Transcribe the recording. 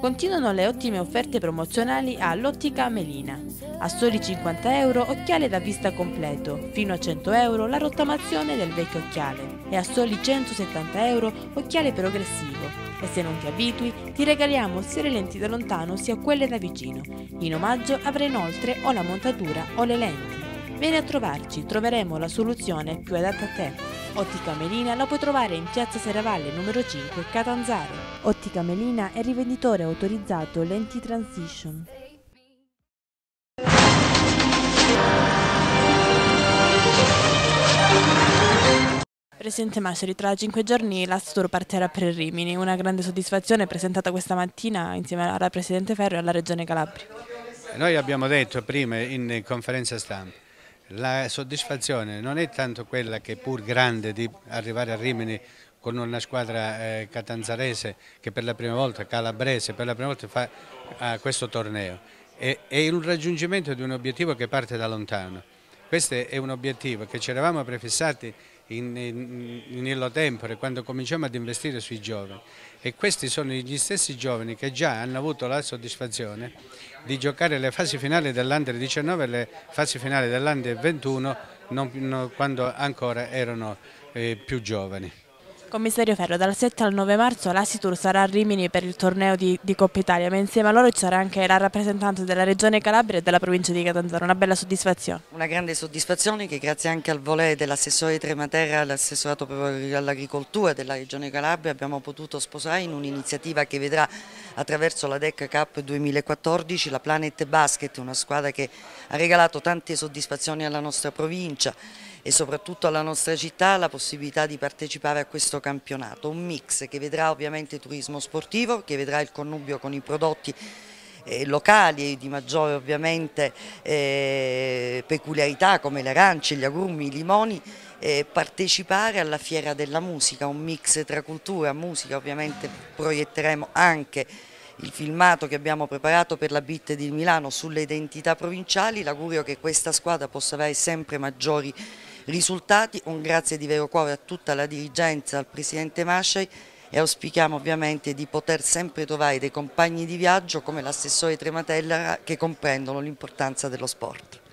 Continuano le ottime offerte promozionali all'Ottica Melina. A soli 50 euro occhiale da vista completo, fino a 100 euro la rottamazione del vecchio occhiale e a soli 170 euro occhiale progressivo. E se non ti abitui, ti regaliamo sia le lenti da lontano sia quelle da vicino. In omaggio avrai inoltre o la montatura o le lenti. Vieni a trovarci, troveremo la soluzione più adatta a te. Ottica Melina la puoi trovare in piazza Serravalle numero 5, Catanzaro. Ottica Melina è rivenditore autorizzato Lenti Transition. Presidente Masceri, tra cinque giorni l'Astur partirà per Rimini, una grande soddisfazione presentata questa mattina insieme alla Presidente Ferro e alla Regione Calabria. Noi abbiamo detto prima in conferenza stampa la soddisfazione non è tanto quella che pur grande di arrivare a Rimini con una squadra eh, catanzarese che per la prima volta, calabrese, per la prima volta fa eh, questo torneo, è, è il raggiungimento di un obiettivo che parte da lontano. Questo è un obiettivo che ci eravamo prefissati in, in, in illo tempore quando cominciamo ad investire sui giovani e questi sono gli stessi giovani che già hanno avuto la soddisfazione di giocare le fasi finali dell'Under 19 e le fasi finali dell'Under 21 non, no, quando ancora erano eh, più giovani. Commissario Ferro, dal 7 al 9 marzo l'Assitur sarà a Rimini per il torneo di, di, Coppa Italia, ma insieme a loro ci sarà anche la rappresentante della Regione Calabria e della provincia di Catanzaro, una bella soddisfazione. Una grande soddisfazione che grazie anche al volere dell'assessore Trematerra, l'assessorato all'agricoltura della Regione Calabria abbiamo potuto sposare in un'iniziativa che vedrà attraverso la DEC Cup 2014 la Planet Basket, una squadra che ha regalato tante soddisfazioni alla nostra provincia e soprattutto alla nostra città la possibilità di partecipare a questo campionato, un mix che vedrà ovviamente turismo sportivo, che vedrà il connubio con i prodotti eh, locali e di maggiore ovviamente eh, peculiarità come le arance, gli agrumi, i limoni, eh, partecipare alla fiera della musica, un mix tra cultura, musica, ovviamente proietteremo anche il filmato che abbiamo preparato per la BIT di Milano sulle identità provinciali, l'augurio che questa squadra possa avere sempre maggiori risultati, un grazie di vero cuore a tutta la dirigenza, al Presidente Masciai e auspichiamo ovviamente di poter sempre trovare dei compagni di viaggio come l'assessore Trematella che comprendono l'importanza dello sport.